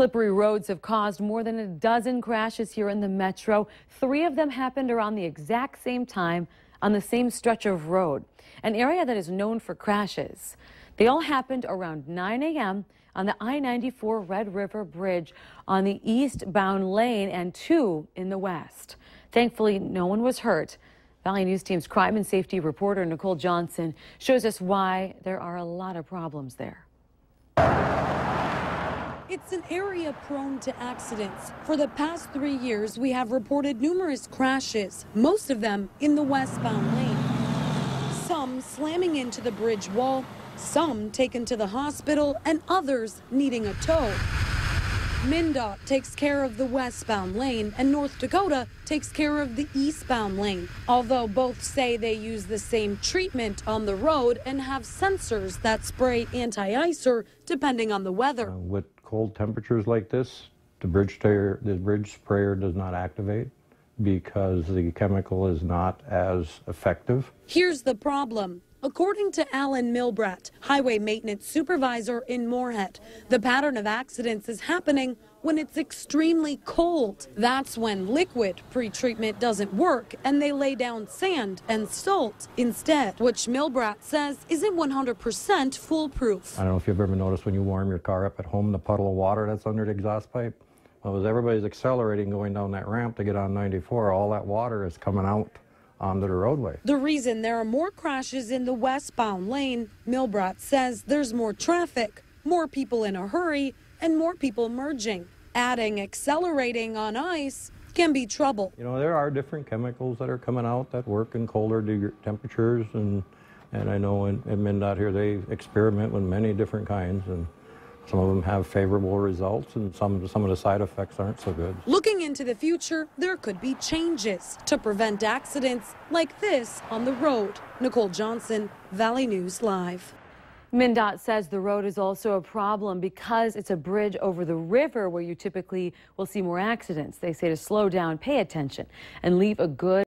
Slippery roads have caused more than a dozen crashes here in the metro. Three of them happened around the exact same time on the same stretch of road, an area that is known for crashes. They all happened around 9 a.m. on the I-94 Red River Bridge on the eastbound lane and two in the west. Thankfully, no one was hurt. Valley News Team's crime and safety reporter Nicole Johnson shows us why there are a lot of problems there. It's an area prone to accidents. For the past three years, we have reported numerous crashes, most of them in the westbound lane. Some slamming into the bridge wall, some taken to the hospital, and others needing a tow. MnDOT takes care of the westbound lane and North Dakota takes care of the eastbound lane. Although both say they use the same treatment on the road and have sensors that spray anti-icer depending on the weather. Uh, with cold temperatures like this, the bridge, sprayer, the bridge sprayer does not activate because the chemical is not as effective. Here's the problem. According to Alan Milbrat, highway maintenance supervisor in Moorhead, the pattern of accidents is happening when it's extremely cold. That's when liquid pretreatment doesn't work and they lay down sand and salt instead, which Milbrat says isn't 100% foolproof. I don't know if you've ever noticed when you warm your car up at home, the puddle of water that's under the exhaust pipe. Well, as everybody's accelerating going down that ramp to get on 94, all that water is coming out onto the roadway. The reason there are more crashes in the westbound lane, Milbrat says there's more traffic, more people in a hurry, and more people merging. Adding accelerating on ice can be trouble. You know, there are different chemicals that are coming out that work in colder temperatures, and and I know in, in MnDOT here they experiment with many different kinds, and some of them have favorable results, and some, some of the side effects aren't so good. Looking into the future, there could be changes to prevent accidents like this on the road. Nicole Johnson, Valley News Live. MnDOT says the road is also a problem because it's a bridge over the river where you typically will see more accidents. They say to slow down, pay attention, and leave a good